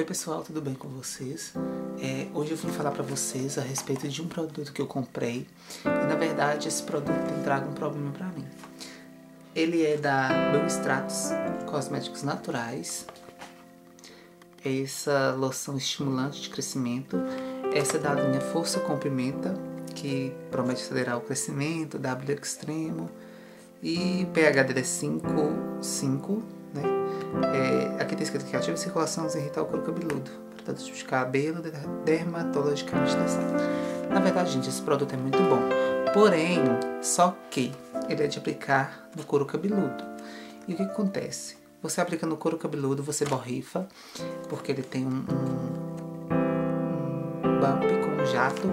Oi pessoal, tudo bem com vocês? É, hoje eu vim falar para vocês a respeito de um produto que eu comprei e na verdade esse produto tem trago um problema para mim. Ele é da Biostratos Cosméticos Naturais. É essa loção estimulante de crescimento. Essa é da linha Força com Pimenta, que promete acelerar o crescimento, brilho extremo. E pH dele é 5, 5 né? É, aqui tem escrito que ativa a circulação e irritar o couro cabeludo, para tipos de cabelo dermatologicamente testado. Na verdade, gente, esse produto é muito bom. Porém, só que ele é de aplicar no couro cabeludo. E o que acontece? Você aplica no couro cabeludo, você borrifa, porque ele tem um, um, um bump com um jato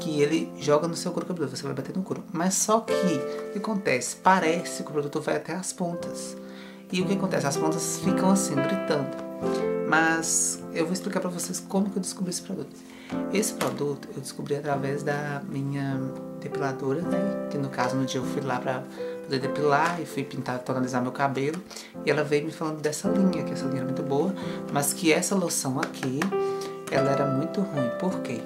que ele joga no seu couro cabeludo, você vai bater no couro. Mas só que o que acontece? Parece que o produto vai até as pontas. E o que acontece? As pontas ficam assim, gritando. Mas eu vou explicar para vocês como que eu descobri esse produto. Esse produto eu descobri através da minha depiladora, né? Que no caso no dia eu fui lá para poder depilar e fui pintar, tonalizar meu cabelo. E ela veio me falando dessa linha, que essa linha era muito boa, mas que essa loção aqui, ela era muito ruim. Por quê?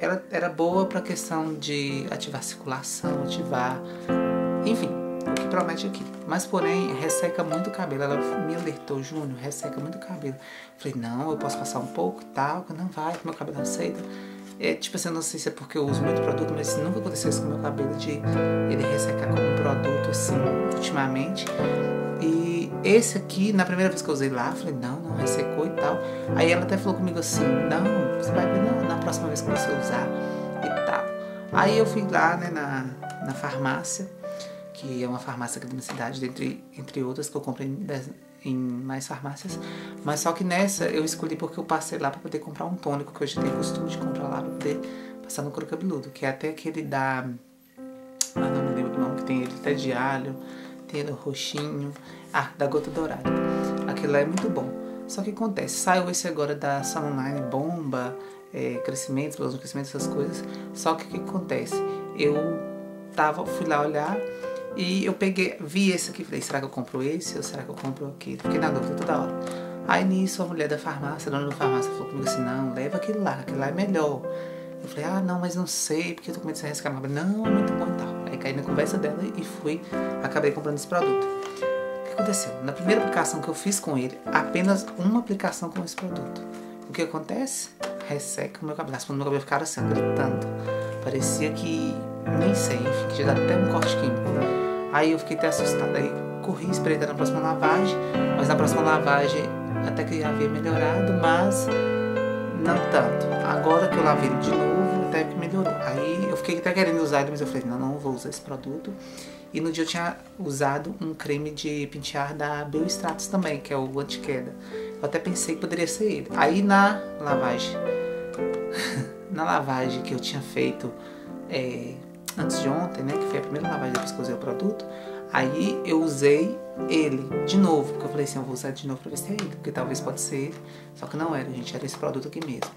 Ela era boa para questão de ativar circulação, ativar, enfim, promete aqui. Mas porém, resseca muito o cabelo. Ela me alertou, Júnior, resseca muito o cabelo. Falei, não, eu posso passar um pouco, tal, não vai, meu cabelo aceita. É, tipo assim, eu não sei se é porque eu uso muito produto, mas nunca aconteceu isso com o meu cabelo de ele ressecar com um produto assim, ultimamente. E esse aqui, na primeira vez que eu usei lá, falei, não, não ressecou e tal. Aí ela até falou comigo assim, não, você vai ver na próxima vez que você usar e tal. Aí eu fui lá, né, na, na farmácia que é uma farmácia aqui da minha cidade, entre, entre outras que eu comprei em, mais farmácias. Mas só que nessa eu escolhi porque eu passei lá para poder comprar um tônico, que hoje tenho costume de comprar lá para poder passar no couro cabeludo, que é até aquele da. Ah, não me lembro do nome, que tem ele até de alho, tem ele roxinho. Ah, da gota dourada. Aquele lá é muito bom. Só que acontece, saiu esse agora da Salon Online Bomba, é, crescimento, explosão crescimento, essas coisas. Só que o que acontece? Eu tava, fui lá olhar e eu peguei, vi esse aqui, falei, será que eu compro esse ou será que eu compro aquele? Fiquei na dúvida toda hora. Aí nisso a mulher da farmácia, dona da farmácia, falou comigo assim, não, leva aquele lá, aquele lá é melhor. Eu falei, ah, não, mas não sei, porque eu tô com medo de arriscar. Ela não, é muito bom e tal. Aí caí na conversa dela e fui, acabei comprando esse produto. O que aconteceu? Na primeira aplicação que eu fiz com ele, apenas uma aplicação com esse produto. O que acontece? Resseca o meu cabelo. As pontas do meu cabelo ficaram assim, gritando. Parecia que, nem sei, enfim, que já dá até um corte químico. Aí eu fiquei até assustada. Aí corri, esperei na próxima lavagem, mas na próxima lavagem até que havia melhorado, mas não tanto. Agora que eu lavei de novo, até que melhorou. Aí eu fiquei até querendo usar ele, mas eu falei, não, não vou usar esse produto. E no dia eu tinha usado um creme de pentear da Biostratos também, que é o anti-queda. Eu até pensei que poderia ser ele. Aí na lavagem, na lavagem que eu tinha feito é, antes de ontem, né, que foi a primeira lavagem depois que eu usei o produto, aí eu usei ele de novo, porque eu falei assim, eu vou usar de novo pra ver se é ele, porque talvez pode ser só que não era, gente, era esse produto aqui mesmo.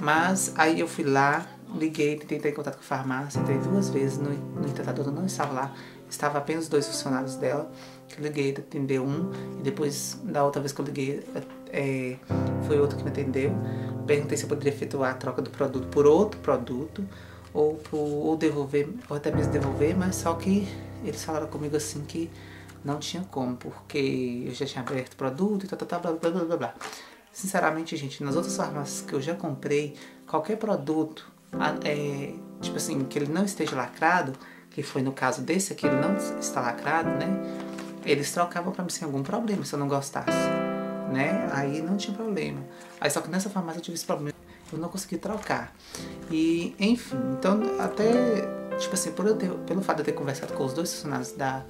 Mas aí eu fui lá, liguei, tentei entrar em contato com a farmácia, entrei duas vezes, no, no entretador não estava lá, estava apenas dois funcionários dela, que liguei, atendeu um, e depois da outra vez que eu liguei, é, foi outro que me atendeu. Perguntei se eu poderia efetuar a troca do produto por outro produto, ou, ou devolver, ou até mesmo devolver, mas só que eles falaram comigo assim que não tinha como, porque eu já tinha aberto o produto e tal, tal, blá, blá, blá, blá, blá. Sinceramente, gente, nas outras farmácias que eu já comprei, qualquer produto, é, tipo assim, que ele não esteja lacrado, que foi no caso desse aqui, ele não está lacrado, né? Eles trocavam para mim sem algum problema, se eu não gostasse, né? Aí não tinha problema. Aí só que nessa farmácia eu tive esse problema eu não consegui trocar. E, enfim, então até, tipo assim, por eu ter, pelo fato de eu ter conversado com os dois funcionários da,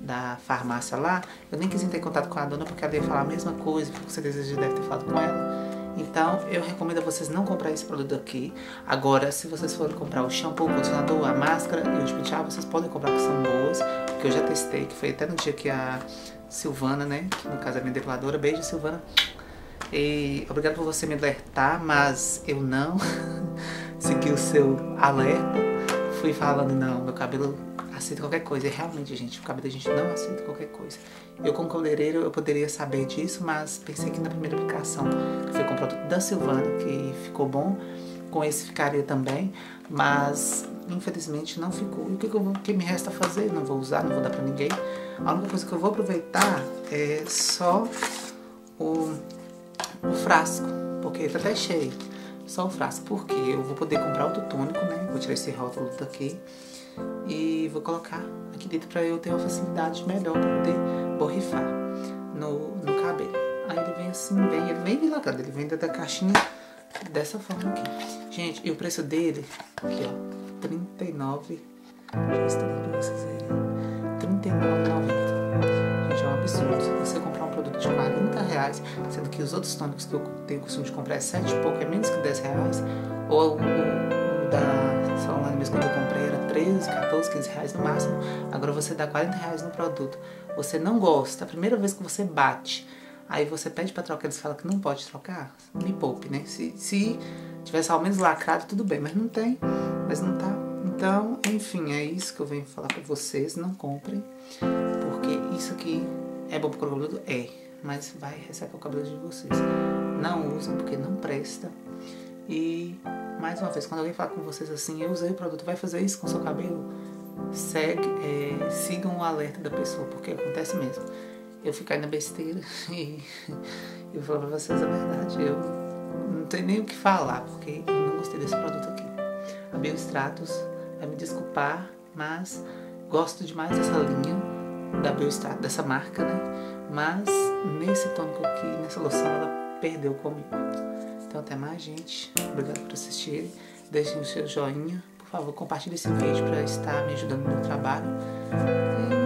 da farmácia lá, eu nem quis entrar em contato com a dona porque ela ia falar a mesma coisa, com certeza já deve ter falado com ela. Então, eu recomendo a vocês não comprar esse produto aqui. Agora, se vocês forem comprar o shampoo, o condicionador, a máscara e o de pentear, vocês podem comprar que são boas, que eu já testei, que foi até no dia que a Silvana, né, que no caso é minha depiladora, beijo Silvana, e obrigado por você me alertar, mas eu não segui o seu alerta. Fui falando, não, meu cabelo aceita qualquer coisa. E realmente, gente, o cabelo da gente não aceita qualquer coisa. Eu, como cabeleireiro, eu poderia saber disso, mas pensei que na primeira aplicação, que foi com o produto da Silvana, que ficou bom, com esse ficaria também, mas infelizmente não ficou. E o que, que, eu que me resta fazer? Não vou usar, não vou dar pra ninguém. A única coisa que eu vou aproveitar é só o, o frasco, porque tá até cheio. Só o frasco, porque eu vou poder comprar outro tônico, né? Vou tirar esse rótulo daqui e vou colocar aqui dentro para eu ter uma facilidade melhor para poder borrifar no, no cabelo. Aí ele vem assim, vem, ele vem dilacrado, ele vem da caixinha dessa forma aqui. Gente, e o preço dele, aqui ó, 39, deixa eu estar pra vocês verem, 39,90. Gente, é um absurdo. Se você comprar um de 40 reais, sendo que os outros tônicos que eu tenho o costume de comprar é 7 e pouco, é menos que 10 reais, ou o, o, o da Salão mesmo quando eu comprei era 13, 14, 15 reais no máximo, agora você dá 40 reais no produto. Você não gosta, a primeira vez que você bate, Aí você pede pra trocar, eles falam que não pode trocar. Me poupe, né? Se, se tivesse ao menos lacrado, tudo bem, mas não tem, mas não tá. Então, enfim, é isso que eu venho falar pra vocês. Não comprem, porque isso aqui é bom pro cabelo? É, mas vai ressecar o cabelo de vocês. Não usem, porque não presta. E, mais uma vez, quando alguém fala com vocês assim, eu usei o produto, vai fazer isso com o seu cabelo? Segue, é, sigam o alerta da pessoa, porque acontece mesmo eu ficar na besteira e eu falar pra vocês a verdade. Eu não tenho nem o que falar, porque eu não gostei desse produto aqui. A Biostratos vai me desculpar, mas gosto demais dessa linha da Biostratos, dessa marca, né? Mas nesse tônico aqui, nessa loção, ela perdeu comigo. Então até mais, gente. Obrigado por assistirem. Deixem o seu joinha. Por favor, compartilhe esse vídeo para estar me ajudando no meu trabalho. E.